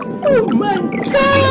Oh my god!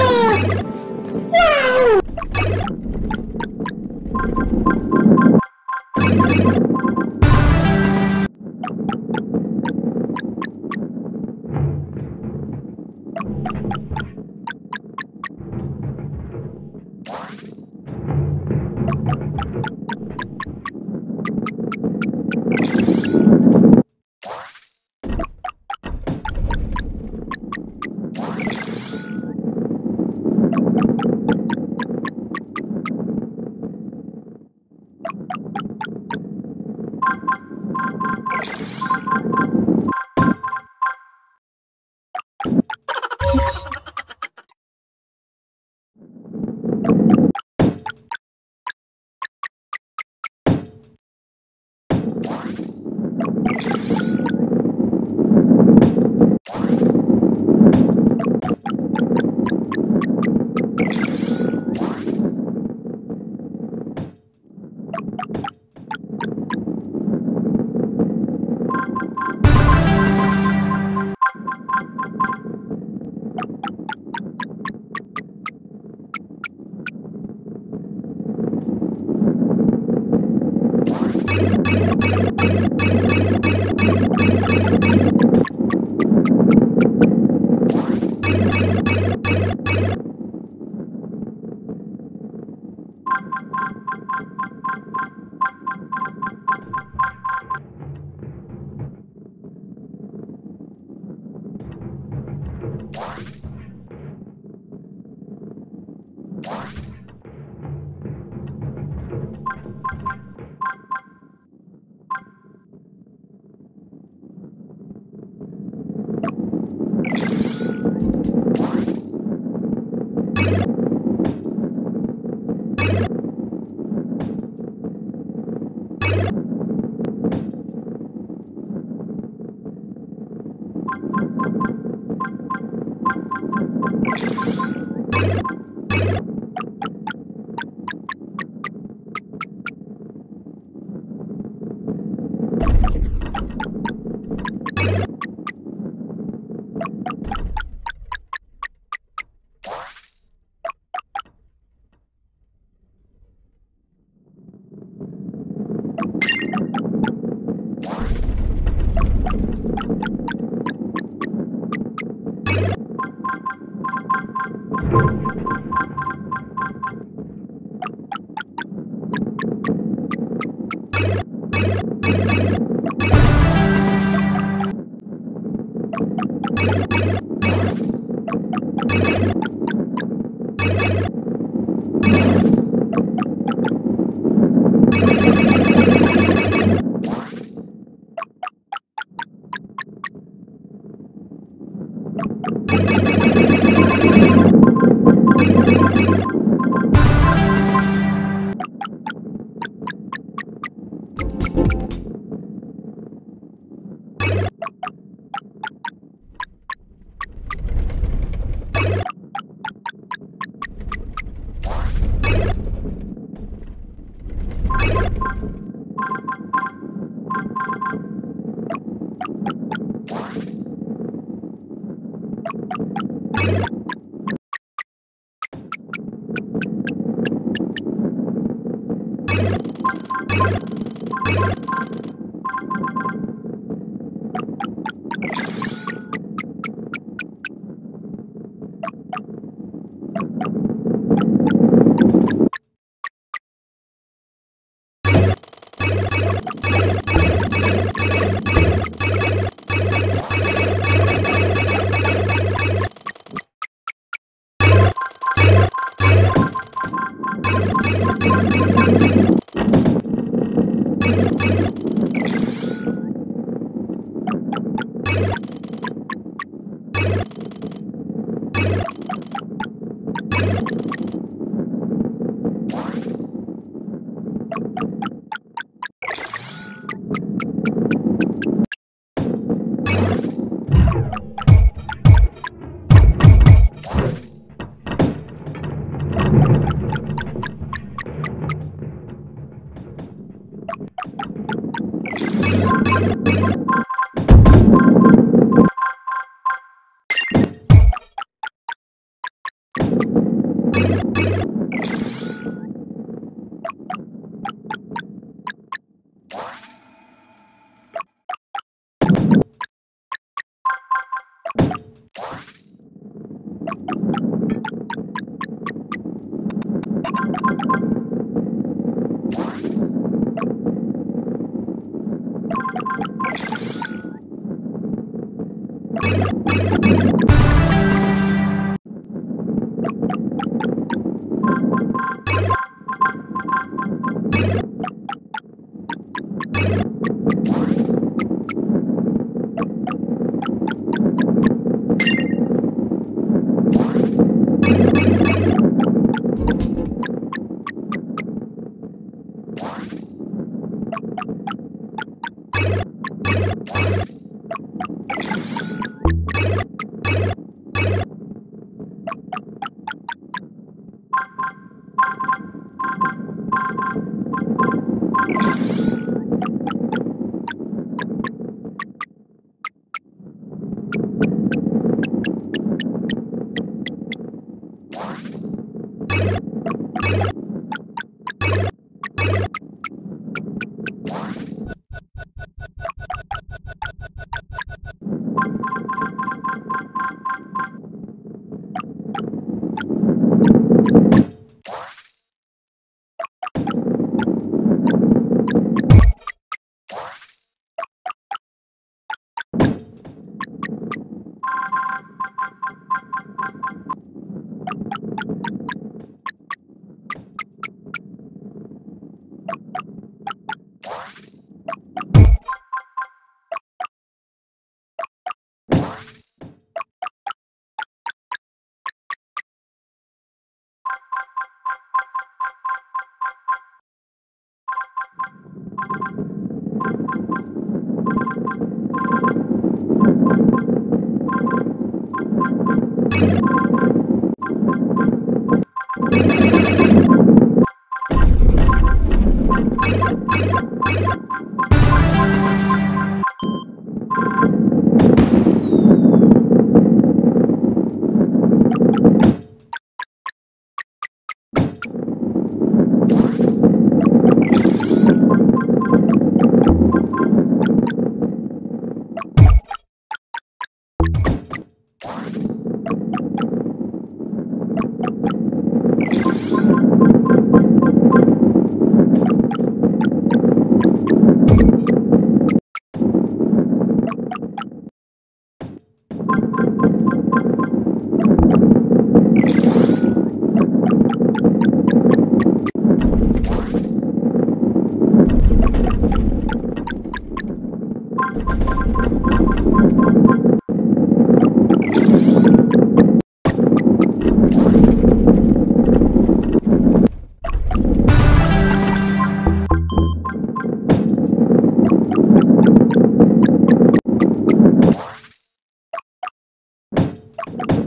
You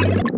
you